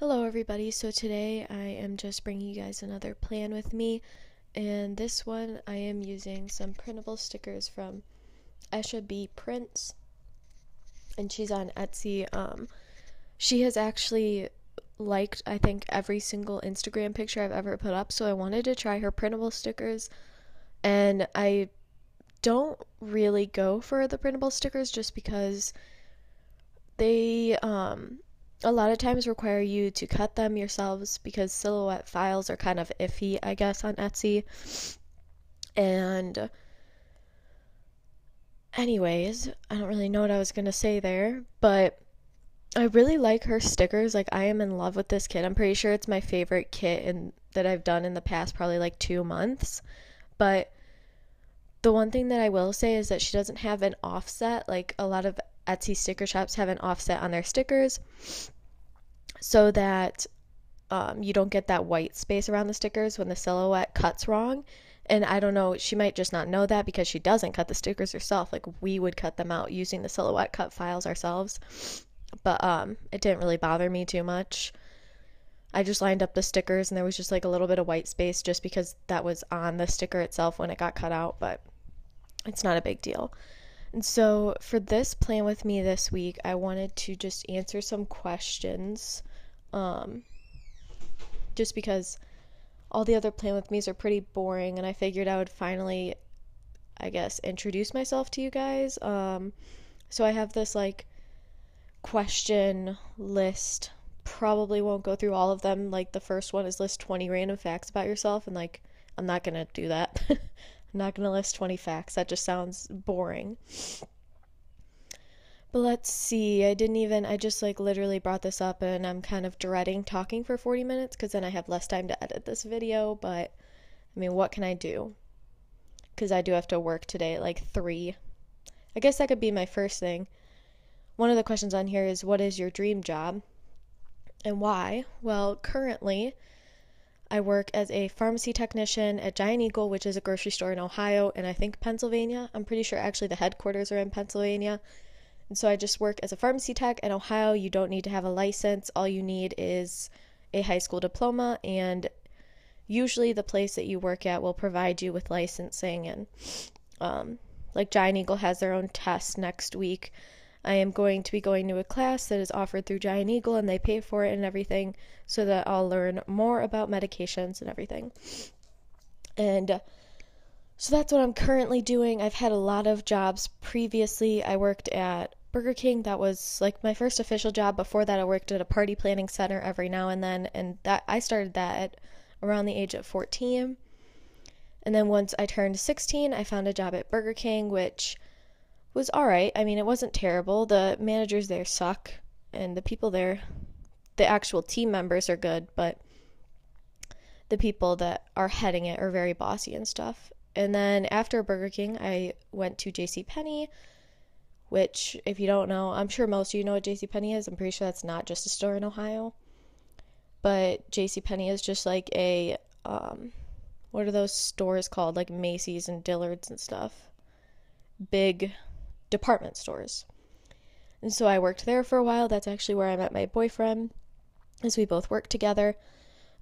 Hello, everybody. So, today I am just bringing you guys another plan with me, and this one I am using some printable stickers from Esha B. Prints, and she's on Etsy. Um, she has actually liked, I think, every single Instagram picture I've ever put up, so I wanted to try her printable stickers, and I don't really go for the printable stickers just because they um a lot of times require you to cut them yourselves because silhouette files are kind of iffy, I guess, on Etsy. And anyways, I don't really know what I was going to say there, but I really like her stickers. Like I am in love with this kit. I'm pretty sure it's my favorite kit in that I've done in the past probably like 2 months. But the one thing that I will say is that she doesn't have an offset like a lot of Etsy sticker shops have an offset on their stickers so that um, you don't get that white space around the stickers when the silhouette cuts wrong. And I don't know, she might just not know that because she doesn't cut the stickers herself. Like we would cut them out using the silhouette cut files ourselves. But um, it didn't really bother me too much. I just lined up the stickers and there was just like a little bit of white space just because that was on the sticker itself when it got cut out, but it's not a big deal. And so, for this plan with me this week, I wanted to just answer some questions. Um, just because all the other plan with me's are pretty boring, and I figured I would finally, I guess, introduce myself to you guys. Um, so, I have this like question list. Probably won't go through all of them. Like, the first one is list 20 random facts about yourself, and like, I'm not gonna do that. I'm not to list 20 facts. That just sounds boring. But let's see. I didn't even, I just like literally brought this up and I'm kind of dreading talking for 40 minutes because then I have less time to edit this video. But I mean, what can I do? Because I do have to work today at like 3. I guess that could be my first thing. One of the questions on here is what is your dream job and why? Well, currently, I work as a pharmacy technician at Giant Eagle, which is a grocery store in Ohio and I think Pennsylvania. I'm pretty sure actually the headquarters are in Pennsylvania. And so I just work as a pharmacy tech in Ohio. You don't need to have a license, all you need is a high school diploma, and usually the place that you work at will provide you with licensing. And um, like Giant Eagle has their own test next week I am going to be going to a class that is offered through Giant Eagle and they pay for it and everything so that I'll learn more about medications and everything. And so that's what I'm currently doing. I've had a lot of jobs previously. I worked at Burger King. That was like my first official job. Before that, I worked at a party planning center every now and then, and that I started that at around the age of 14. And then once I turned 16, I found a job at Burger King, which was all right. I mean, it wasn't terrible. The managers there suck, and the people there, the actual team members are good, but the people that are heading it are very bossy and stuff. And then after Burger King, I went to J.C. Penney, which, if you don't know, I'm sure most of you know what J.C. Penney is. I'm pretty sure that's not just a store in Ohio. But J.C. Penney is just like a, um, what are those stores called? Like Macy's and Dillard's and stuff. Big department stores. And so I worked there for a while. That's actually where I met my boyfriend, as we both worked together.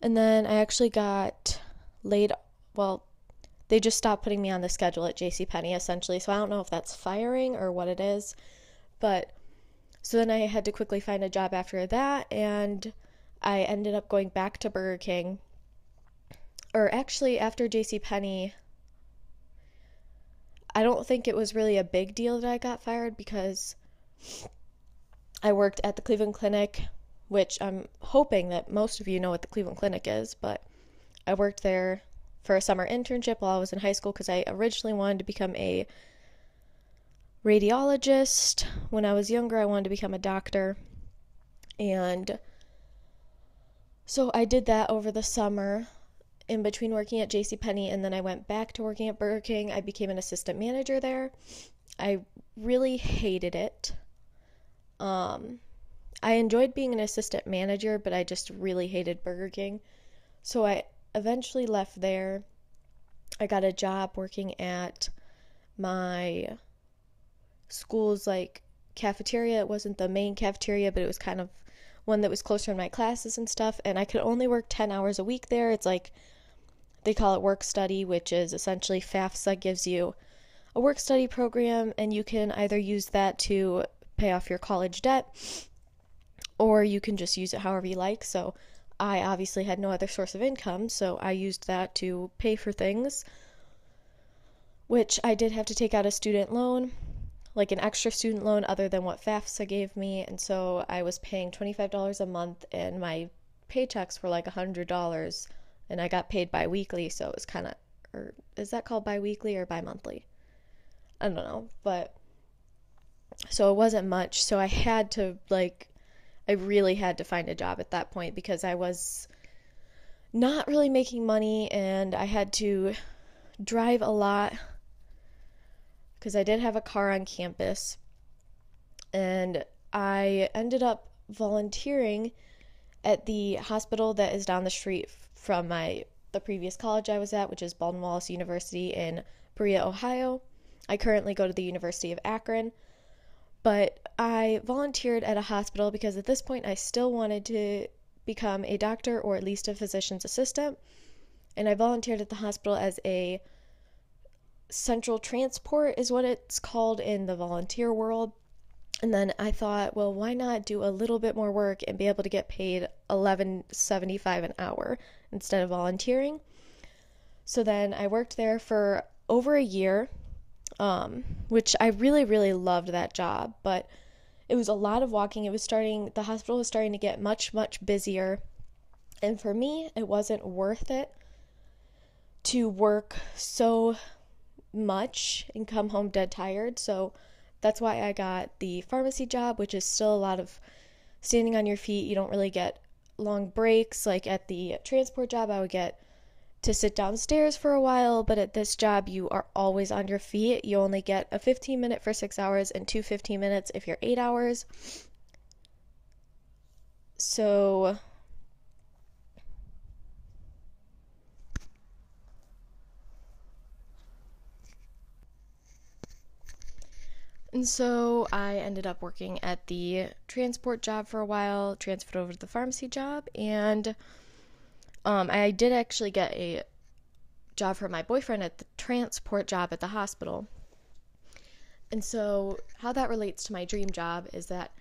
And then I actually got laid well, they just stopped putting me on the schedule at J.C. JCPenney essentially. So I don't know if that's firing or what it is. But so then I had to quickly find a job after that and I ended up going back to Burger King. Or actually after J.C. JCPenney I don't think it was really a big deal that I got fired because I worked at the Cleveland Clinic, which I'm hoping that most of you know what the Cleveland Clinic is, but I worked there for a summer internship while I was in high school because I originally wanted to become a radiologist. When I was younger, I wanted to become a doctor. And so I did that over the summer in between working at JCPenney and then I went back to working at Burger King. I became an assistant manager there. I really hated it. Um, I enjoyed being an assistant manager, but I just really hated Burger King. So I eventually left there. I got a job working at my school's like cafeteria. It wasn't the main cafeteria, but it was kind of one that was closer to my classes and stuff, and I could only work 10 hours a week there. It's like they call it work study, which is essentially FAFSA gives you a work study program, and you can either use that to pay off your college debt or you can just use it however you like. So I obviously had no other source of income, so I used that to pay for things, which I did have to take out a student loan, like an extra student loan other than what FAFSA gave me, and so I was paying $25 a month, and my paychecks were like $100, and I got paid bi weekly, so it was kind of, or is that called bi weekly or bi monthly? I don't know, but so it wasn't much, so I had to like I really had to find a job at that point because I was not really making money and I had to drive a lot because I did have a car on campus. And I ended up volunteering at the hospital that is down the street from my the previous college I was at, which is Baldwin Wallace University in Berea, Ohio. I currently go to the University of Akron. But I volunteered at a hospital because at this point I still wanted to become a doctor or at least a physician's assistant. And I volunteered at the hospital as a central transport, is what it's called in the volunteer world. And then I thought, well, why not do a little bit more work and be able to get paid 11.75 an hour instead of volunteering? So then I worked there for over a year um, which I really, really loved that job. But it was a lot of walking. It was starting, the hospital was starting to get much, much busier. And for me, it wasn't worth it to work so much and come home dead tired. So that's why I got the pharmacy job, which is still a lot of standing on your feet. You don't really get long breaks. Like at the transport job, I would get to sit downstairs for a while, but at this job, you are always on your feet. You only get a 15 minute for six hours and two 15 minutes if you're eight hours. So, And so I ended up working at the transport job for a while, transferred over to the pharmacy job, and um, I did actually get a job for my boyfriend at the transport job at the hospital. And so, how that relates to my dream job is that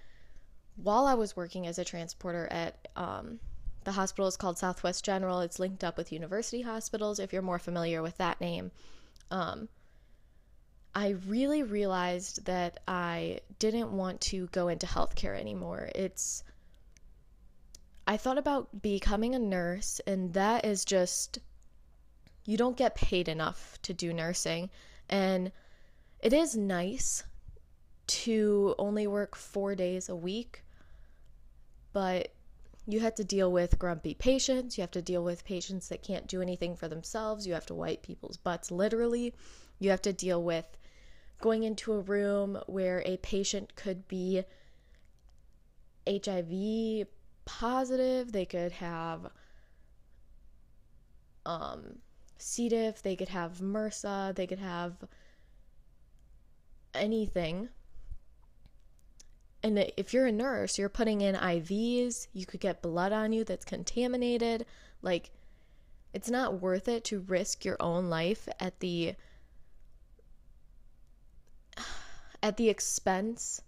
while I was working as a transporter at um, the hospital is called Southwest General. It's linked up with university hospitals, if you're more familiar with that name. Um, I really realized that I didn't want to go into healthcare anymore. It's I thought about becoming a nurse, and that is just, you don't get paid enough to do nursing. And it is nice to only work four days a week, but you have to deal with grumpy patients. You have to deal with patients that can't do anything for themselves. You have to wipe people's butts literally. You have to deal with going into a room where a patient could be HIV positive, they could have um, C. diff, they could have MRSA, they could have anything. And if you're a nurse, you're putting in IVs, you could get blood on you that's contaminated. Like, it's not worth it to risk your own life at the at the expense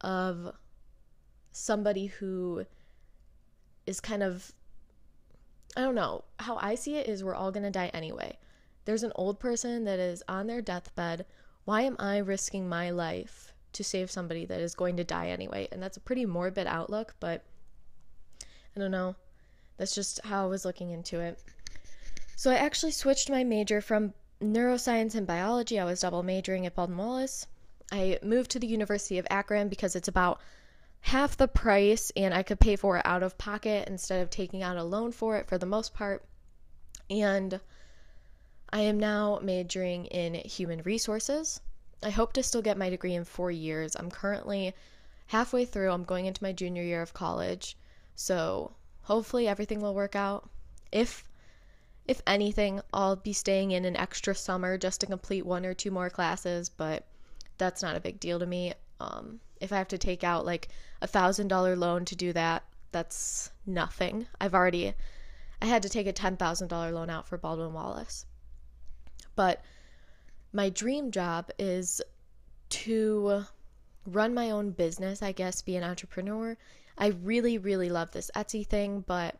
of somebody who is kind of I don't know. How I see it is we're all going to die anyway. There's an old person that is on their deathbed. Why am I risking my life to save somebody that is going to die anyway? And that's a pretty morbid outlook, but I don't know. That's just how I was looking into it. So I actually switched my major from neuroscience and biology. I was double majoring at Baldwin Wallace. I moved to the University of Akron because it's about half the price and I could pay for it out of pocket instead of taking out a loan for it for the most part. And I am now majoring in human resources. I hope to still get my degree in four years. I'm currently halfway through, I'm going into my junior year of college. So hopefully everything will work out. If if anything, I'll be staying in an extra summer just to complete one or two more classes, but that's not a big deal to me. Um, If I have to take out like a thousand dollar loan to do that, that's nothing. I've already I had to take a ten thousand dollar loan out for Baldwin Wallace. But my dream job is to run my own business, I guess, be an entrepreneur. I really, really love this Etsy thing, but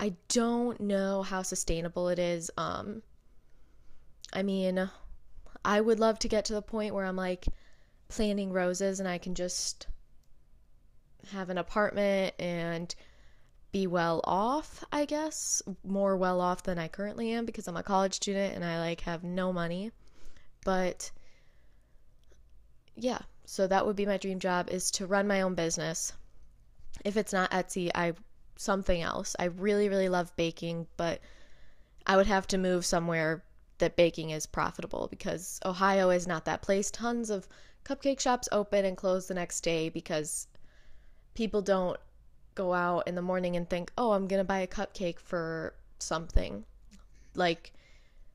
I don't know how sustainable it is. Um, I mean, I would love to get to the point where I'm like planting roses and I can just have an apartment and be well off, I guess, more well off than I currently am because I'm a college student and I like have no money. But yeah, so that would be my dream job is to run my own business. If it's not Etsy, I something else. I really really love baking, but I would have to move somewhere that baking is profitable because Ohio is not that place. Tons of cupcake shops open and close the next day because people don't go out in the morning and think, "Oh, I'm going to buy a cupcake for something." Like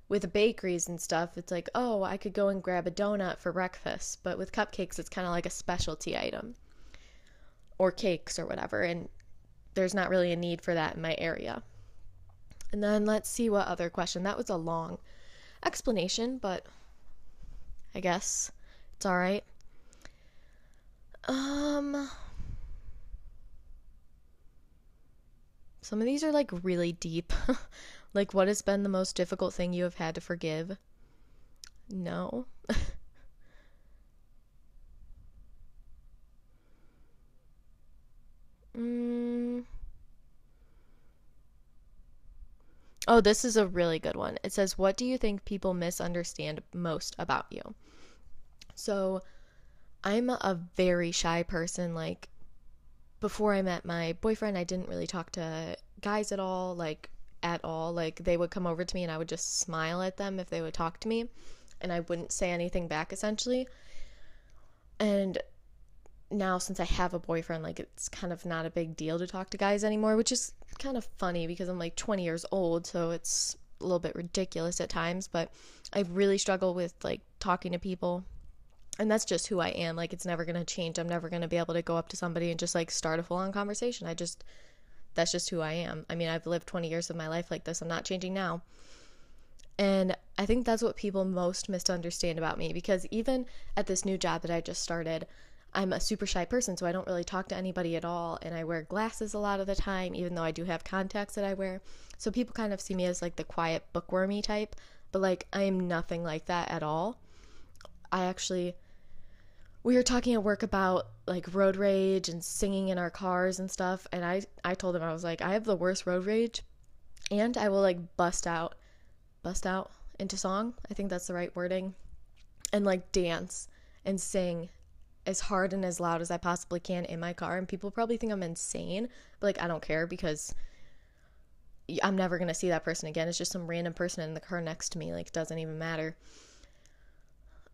with bakeries and stuff, it's like, "Oh, I could go and grab a donut for breakfast." But with cupcakes, it's kind of like a specialty item or cakes or whatever, and there's not really a need for that in my area. And then let's see what other question. That was a long explanation, but I guess it's all right. Um Some of these are like really deep. like what has been the most difficult thing you have had to forgive? No. mm. Oh, this is a really good one. It says, What do you think people misunderstand most about you? So, I'm a very shy person. Like, before I met my boyfriend, I didn't really talk to guys at all, like, at all. Like, they would come over to me and I would just smile at them if they would talk to me, and I wouldn't say anything back, essentially. And now since I have a boyfriend, like it's kind of not a big deal to talk to guys anymore, which is kind of funny because I'm like 20 years old, so it's a little bit ridiculous at times, but I really struggle with like talking to people. And that's just who I am. Like it's never going to change. I'm never going to be able to go up to somebody and just like start a full-on conversation. I just that's just who I am. I mean, I've lived 20 years of my life like this. I'm not changing now. And I think that's what people most misunderstand about me because even at this new job that I just started, I'm a super shy person, so I don't really talk to anybody at all. And I wear glasses a lot of the time, even though I do have contacts that I wear. So people kind of see me as like the quiet, bookwormy type. But like, I am nothing like that at all. I actually, we were talking at work about like road rage and singing in our cars and stuff. And I, I told him, I was like, I have the worst road rage. And I will like bust out, bust out into song. I think that's the right wording. And like dance and sing as hard and as loud as I possibly can in my car. And people probably think I'm insane, but like I don't care because I'm never going to see that person again. It's just some random person in the car next to me. Like, doesn't even matter.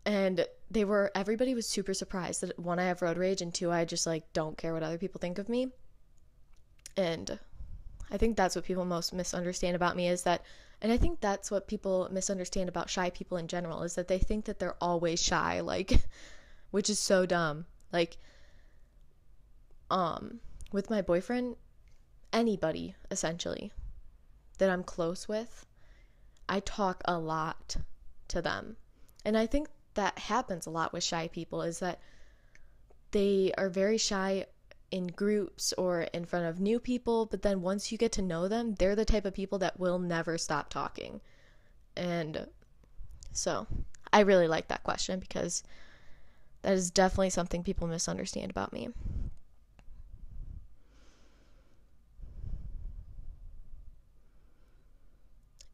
And they were, everybody was super surprised that one, I have road rage, and two, I just like don't care what other people think of me. And I think that's what people most misunderstand about me is that, and I think that's what people misunderstand about shy people in general is that they think that they're always shy. Like, which is so dumb. Like, um, with my boyfriend, anybody essentially that I'm close with, I talk a lot to them. And I think that happens a lot with shy people is that they are very shy in groups or in front of new people, but then once you get to know them, they're the type of people that will never stop talking. And so I really like that question because that is definitely something people misunderstand about me.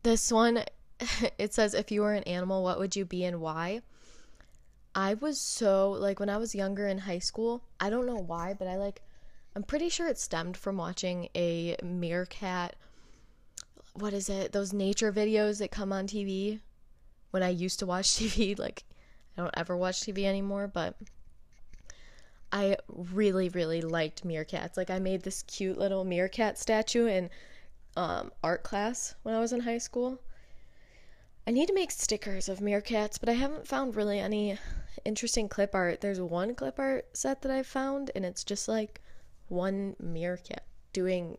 This one, it says, if you were an animal, what would you be and why? I was so, like, when I was younger in high school, I don't know why, but I like, I'm pretty sure it stemmed from watching a meerkat. What is it? Those nature videos that come on TV when I used to watch TV, like I don't ever watch TV anymore, but I really, really liked meerkats. Like I made this cute little meerkat statue in um, art class when I was in high school. I need to make stickers of meerkats, but I haven't found really any interesting clip art. There's one clip art set that I've found, and it's just like one meerkat doing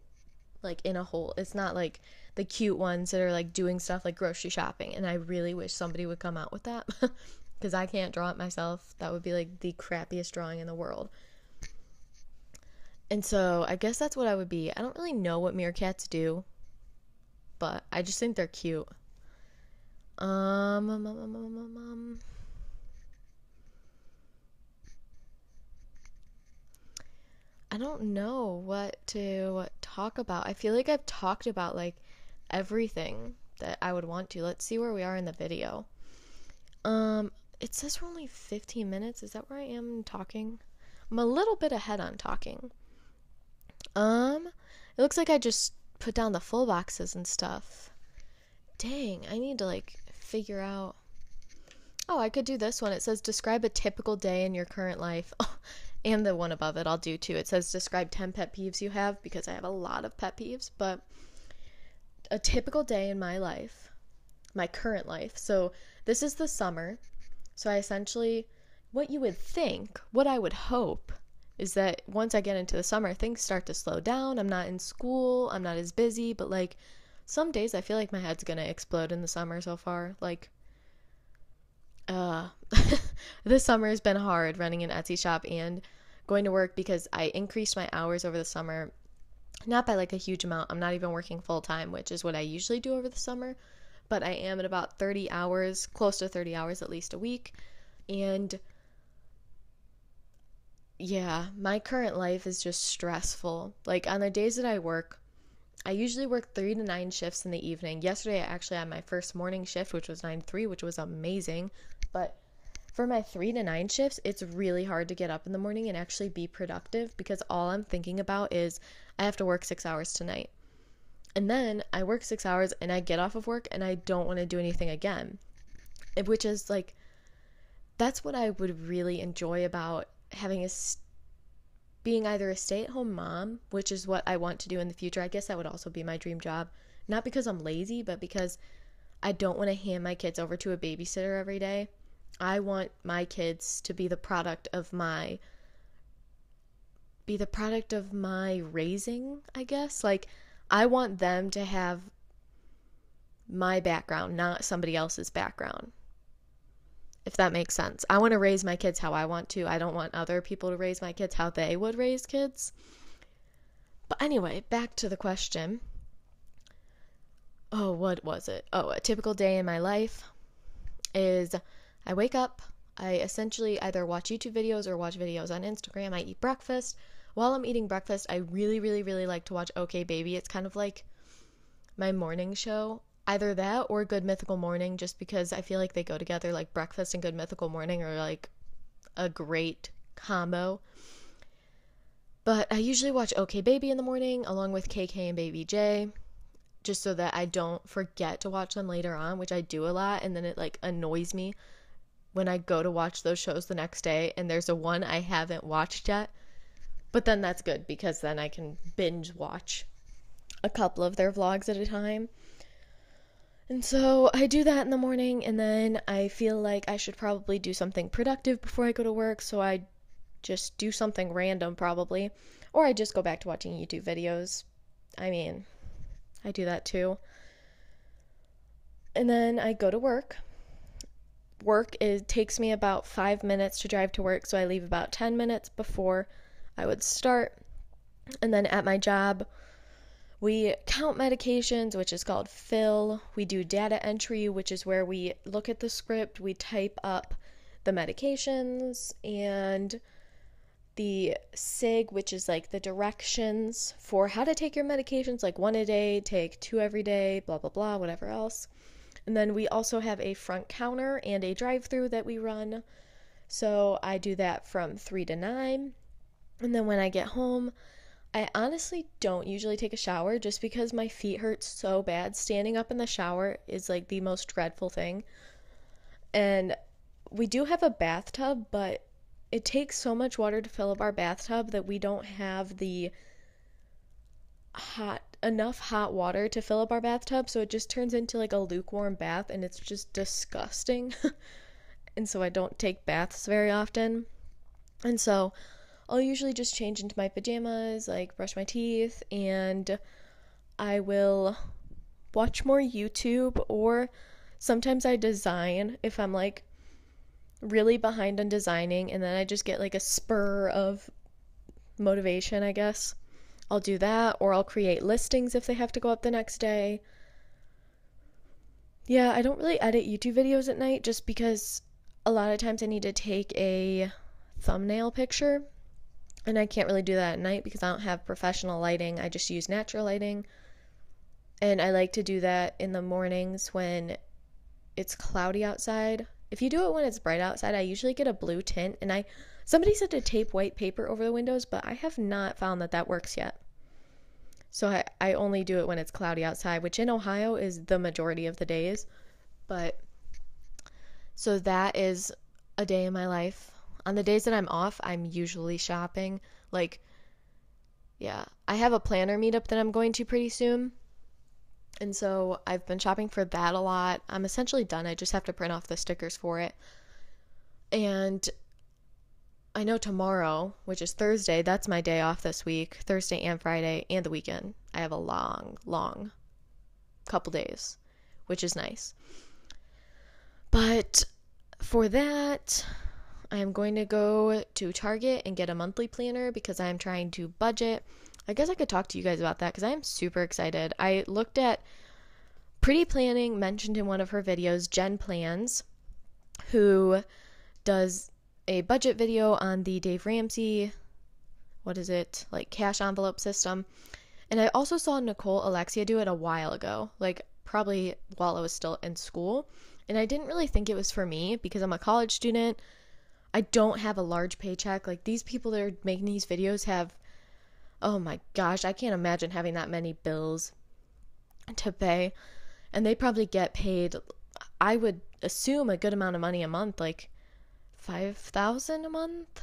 like in a hole. It's not like the cute ones that are like doing stuff like grocery shopping. And I really wish somebody would come out with that because I can't draw it myself. That would be like the crappiest drawing in the world. And so I guess that's what I would be. I don't really know what meerkats do, but I just think they're cute. Um, um, um, um, um, um. I don't know what to talk about. I feel like I've talked about like everything that I would want to. Let's see where we are in the video. Um, it says we're only 15 minutes. Is that where I am talking? I'm a little bit ahead on talking. Um, it looks like I just put down the full boxes and stuff. Dang, I need to like figure out. Oh, I could do this one. It says describe a typical day in your current life. and the one above it I'll do too. It says describe 10 pet peeves you have because I have a lot of pet peeves, but a typical day in my life, my current life. So this is the summer. So I essentially what you would think, what I would hope is that once I get into the summer, things start to slow down. I'm not in school, I'm not as busy, but like some days I feel like my head's to explode in the summer so far. Like uh this summer has been hard running an Etsy shop and going to work because I increased my hours over the summer not by like a huge amount. I'm not even working full time, which is what I usually do over the summer, but I am at about 30 hours, close to 30 hours at least a week. And yeah, my current life is just stressful. Like on the days that I work, I usually work three to nine shifts in the evening. Yesterday, I actually had my first morning shift, which was nine to three, which was amazing. But for my three to nine shifts, it's really hard to get up in the morning and actually be productive because all I'm thinking about is I have to work six hours tonight. And then I work six hours and I get off of work and I don't want to do anything again. Which is like, that's what I would really enjoy about having a being either a stay-at-home mom, which is what I want to do in the future. I guess that would also be my dream job, not because I'm lazy, but because I don't want to hand my kids over to a babysitter every day. I want my kids to be the product of my be the product of my raising, I guess. Like I want them to have my background, not somebody else's background if that makes sense. I want to raise my kids how I want to. I don't want other people to raise my kids how they would raise kids. But anyway, back to the question. Oh, what was it? Oh, a typical day in my life is I wake up, I essentially either watch YouTube videos or watch videos on Instagram. I eat breakfast. While I'm eating breakfast, I really, really, really like to watch OK Baby. It's kind of like my morning show either that or Good Mythical Morning, just because I feel like they go together. Like breakfast and Good Mythical Morning are like a great combo. But I usually watch OK Baby in the morning along with KK and Baby J, just so that I don't forget to watch them later on, which I do a lot, and then it like annoys me when I go to watch those shows the next day and there's a one I haven't watched yet. But then that's good because then I can binge watch a couple of their vlogs at a time. And so I do that in the morning, and then I feel like I should probably do something productive before I go to work, so I just do something random, probably. Or I just go back to watching YouTube videos. I mean, I do that too. And then I go to work. Work it takes me about five minutes to drive to work, so I leave about 10 minutes before I would start. And then at my job, we count medications, which is called fill. We do data entry, which is where we look at the script, we type up the medications, and the SIG, which is like the directions for how to take your medications, like one a day, take two every day, blah, blah, blah, whatever else. And then we also have a front counter and a drive through that we run. So I do that from 3 to 9. And then when I get home, I honestly don't usually take a shower just because my feet hurt so bad. Standing up in the shower is like the most dreadful thing. And we do have a bathtub, but it takes so much water to fill up our bathtub that we don't have the hot enough hot water to fill up our bathtub so it just turns into like a lukewarm bath and it's just disgusting. and so I don't take baths very often. And so I'll usually just change into my pajamas, like brush my teeth, and I will watch more YouTube or sometimes I design if I'm like really behind on designing and then I just get like a spur of motivation, I guess. I'll do that, or I'll create listings if they have to go up the next day. Yeah, I don't really edit YouTube videos at night just because a lot of times I need to take a thumbnail picture, and I can't really do that at night because I don't have professional lighting. I just use natural lighting. And I like to do that in the mornings when it's cloudy outside. If you do it when it's bright outside, I usually get a blue tint and I somebody said to tape white paper over the windows, but I have not found that that works yet. So I, I only do it when it's cloudy outside, which in Ohio is the majority of the days. But so that is a day in my life. On the days that I'm off, I'm usually shopping. Like, yeah, I have a planner meetup that I'm going to pretty soon. And so I've been shopping for that a lot. I'm essentially done. I just have to print off the stickers for it. And I know tomorrow, which is Thursday, that's my day off this week, Thursday and Friday and the weekend. I have a long, long couple days, which is nice. But for that, I am going to go to Target and get a monthly planner because I am trying to budget. I guess I could talk to you guys about that because I am super excited. I looked at Pretty Planning mentioned in one of her videos, Jen Plans, who does a budget video on the Dave Ramsey, what is it, like cash envelope system. And I also saw Nicole Alexia do it a while ago, like probably while I was still in school. And I didn't really think it was for me because I'm a college student. I don't have a large paycheck. Like these people that are making these videos have, oh my gosh, I can't imagine having that many bills to pay. And they probably get paid, I would assume, a good amount of money a month. Like 5000 a month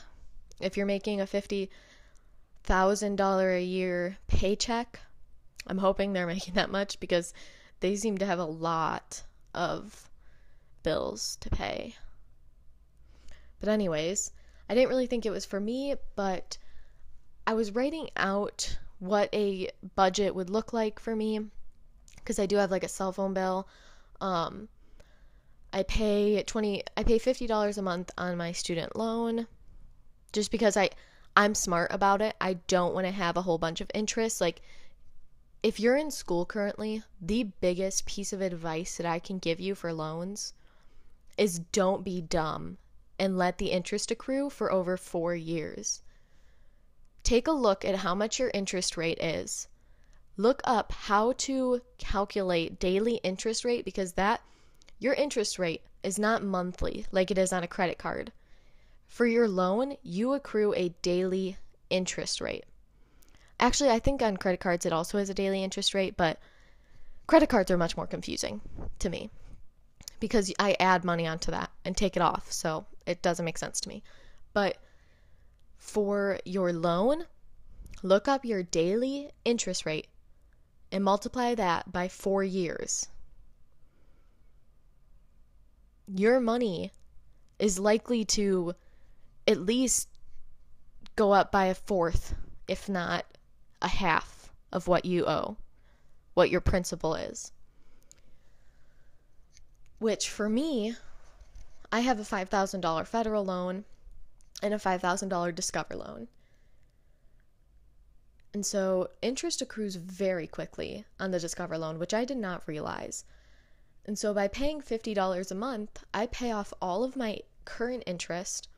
if you're making a $50,000 a year paycheck. I'm hoping they're making that much because they seem to have a lot of bills to pay. But, anyways, I didn't really think it was for me, but I was writing out what a budget would look like for me because I do have like a cell phone bill. Um, I pay 20 I pay $50 a month on my student loan just because I I'm smart about it. I don't want to have a whole bunch of interest like if you're in school currently, the biggest piece of advice that I can give you for loans is don't be dumb and let the interest accrue for over 4 years. Take a look at how much your interest rate is. Look up how to calculate daily interest rate because that your interest rate is not monthly like it is on a credit card. For your loan, you accrue a daily interest rate. Actually, I think on credit cards it also has a daily interest rate, but credit cards are much more confusing to me because I add money onto that and take it off, so it doesn't make sense to me. But for your loan, look up your daily interest rate and multiply that by four years your money is likely to at least go up by a fourth, if not a half of what you owe, what your principal is. Which for me, I have a $5,000 federal loan and a $5,000 Discover loan. And so interest accrues very quickly on the Discover loan, which I did not realize. And so by paying $50 a month, I pay off all of my current interest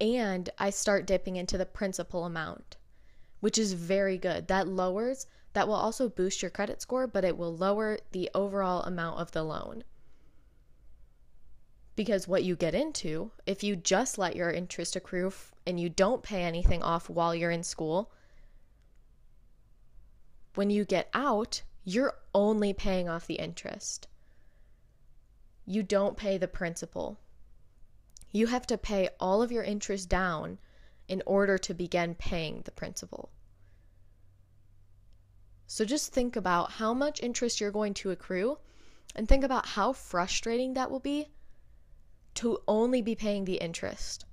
and I start dipping into the principal amount, which is very good. That lowers, that will also boost your credit score, but it will lower the overall amount of the loan. Because what you get into, if you just let your interest accrue and you don't pay anything off while you're in school, when you get out, you're only paying off the interest you don't pay the principal. You have to pay all of your interest down in order to begin paying the principal. So just think about how much interest you're going to accrue and think about how frustrating that will be to only be paying the interest.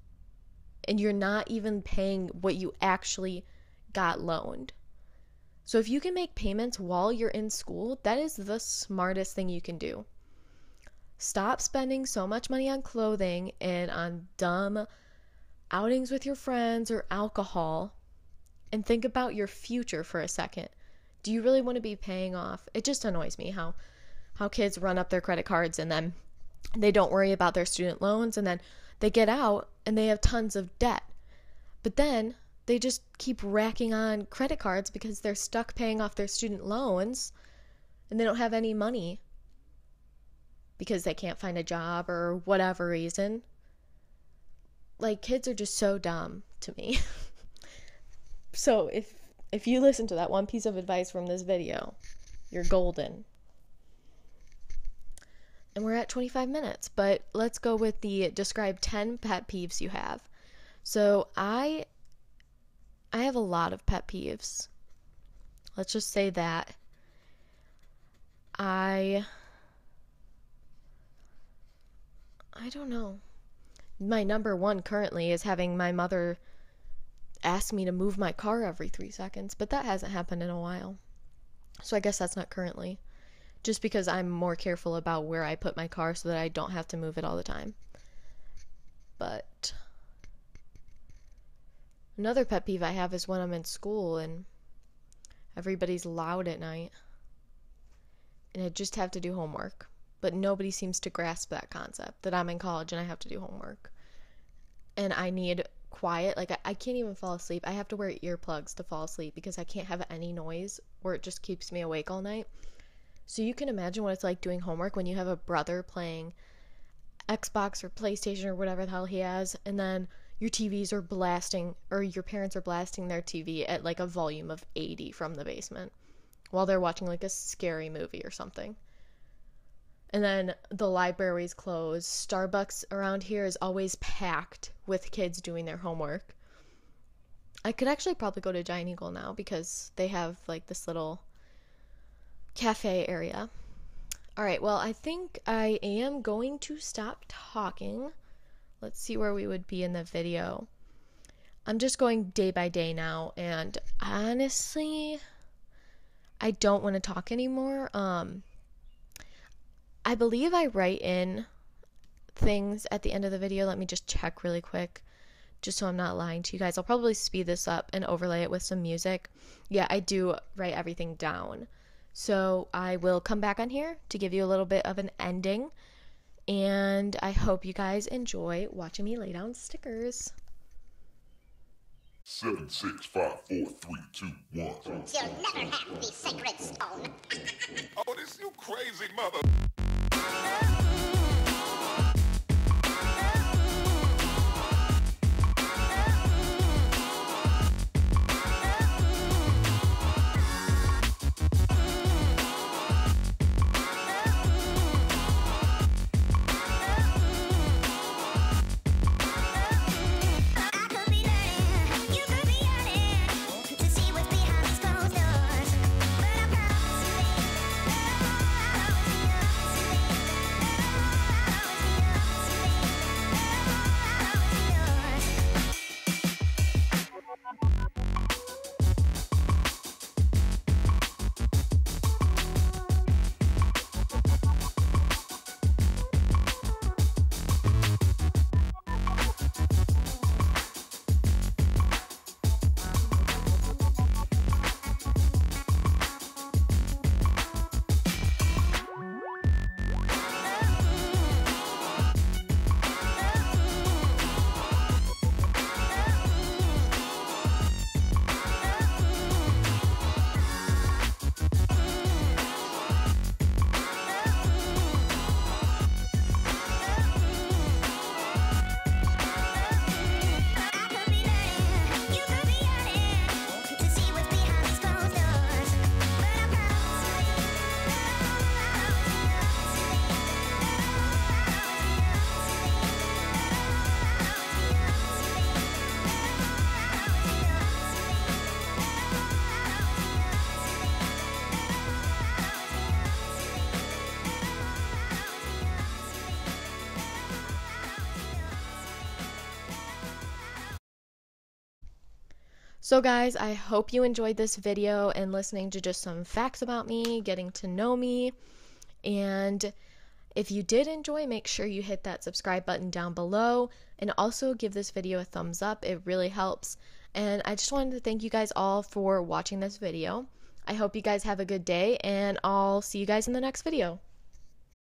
And you're not even paying what you actually got loaned. So if you can make payments while you're in school, that is the smartest thing you can do. Stop spending so much money on clothing and on dumb outings with your friends or alcohol and think about your future for a second. Do you really want to be paying off? It just annoys me how how kids run up their credit cards and then they don't worry about their student loans and then they get out and they have tons of debt. But then they just keep racking on credit cards because they're stuck paying off their student loans and they don't have any money because they can't find a job or whatever reason. Like kids are just so dumb to me. so if if you listen to that one piece of advice from this video, you're golden. And we're at 25 minutes, but let's go with the describe 10 pet peeves you have. So I I have a lot of pet peeves. Let's just say that. I I don't know. My number one currently is having my mother ask me to move my car every three seconds, but that hasn't happened in a while. So I guess that's not currently. Just because I'm more careful about where I put my car so that I don't have to move it all the time. But Another pet peeve I have is when I'm in school and everybody's loud at night and I just have to do homework. But nobody seems to grasp that concept that I'm in college and I have to do homework. And I need quiet. Like, I, I can't even fall asleep. I have to wear earplugs to fall asleep because I can't have any noise or it just keeps me awake all night. So you can imagine what it's like doing homework when you have a brother playing Xbox or PlayStation or whatever the hell he has, and then your TVs are blasting or your parents are blasting their TV at like a volume of 80 from the basement while they're watching like a scary movie or something. And then the library's closed. Starbucks around here is always packed with kids doing their homework. I could actually probably go to Giant Eagle now because they have like this little cafe area. All right, well, I think I am going to stop talking. Let's see where we would be in the video. I'm just going day by day now, and honestly, I don't want to talk anymore. Um, I believe I write in things at the end of the video. Let me just check really quick, just so I'm not lying to you guys. I'll probably speed this up and overlay it with some music. Yeah, I do write everything down. So I will come back on here to give you a little bit of an ending and I hope you guys enjoy watching me lay down stickers. Seven, six, five, four, three, two, one. You'll never have the sacred stone. oh, this you crazy mother. So, guys, I hope you enjoyed this video and listening to just some facts about me, getting to know me. And if you did enjoy, make sure you hit that subscribe button down below and also give this video a thumbs up. It really helps. And I just wanted to thank you guys all for watching this video. I hope you guys have a good day, and I'll see you guys in the next video.